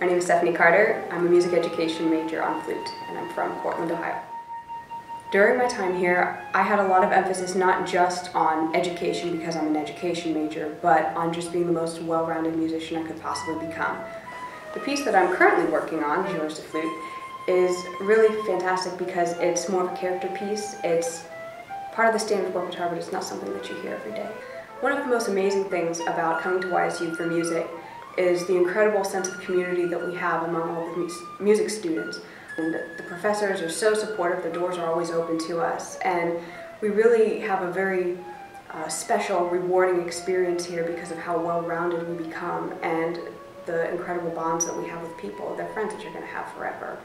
My name is Stephanie Carter. I'm a music education major on flute, and I'm from Poland, Ohio. During my time here, I had a lot of emphasis not just on education because I'm an education major, but on just being the most well-rounded musician I could possibly become. The piece that I'm currently working on, Joueurs de Flute, is really fantastic because it's more of a character piece. It's part of the standard repertoire, but it's not something that you hear every day. One of the most amazing things about coming to YSU for music is the incredible sense of community that we have among all the music students. And the professors are so supportive, the doors are always open to us, and we really have a very uh, special, rewarding experience here because of how well-rounded we become and the incredible bonds that we have with people. They're friends that you're going to have forever.